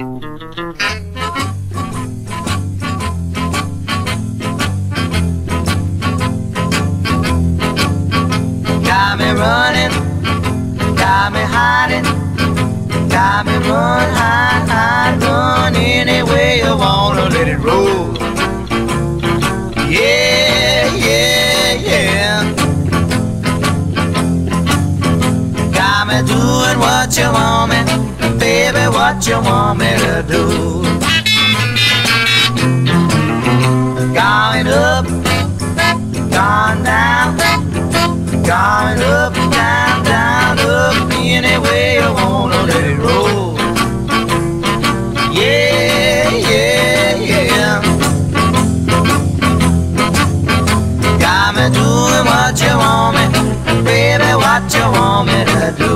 Got me running, got me hiding, got me run, hide, hide, run any way you wanna let it roll. Yeah, yeah, yeah. Got me doing what you want me, baby, what you want me to do? Going up, gone down, going up, down, down, up, any way you wanna let it roll. Yeah, yeah, yeah. Got me doing what you want me, baby, what you want me to do?